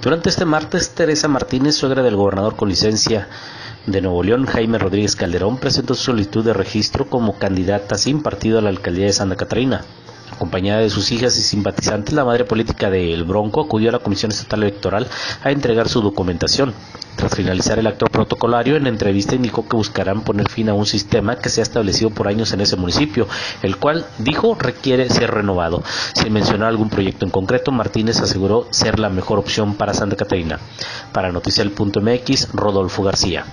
Durante este martes, Teresa Martínez, suegra del gobernador con licencia de Nuevo León, Jaime Rodríguez Calderón, presentó su solicitud de registro como candidata sin partido a la alcaldía de Santa Catarina. Acompañada de sus hijas y simpatizantes, la madre política de El Bronco acudió a la Comisión Estatal Electoral a entregar su documentación. Tras finalizar el acto protocolario, en entrevista indicó que buscarán poner fin a un sistema que se ha establecido por años en ese municipio, el cual, dijo, requiere ser renovado. Sin mencionar algún proyecto en concreto, Martínez aseguró ser la mejor opción para Santa Catarina. Para Noticial.mx, Rodolfo García.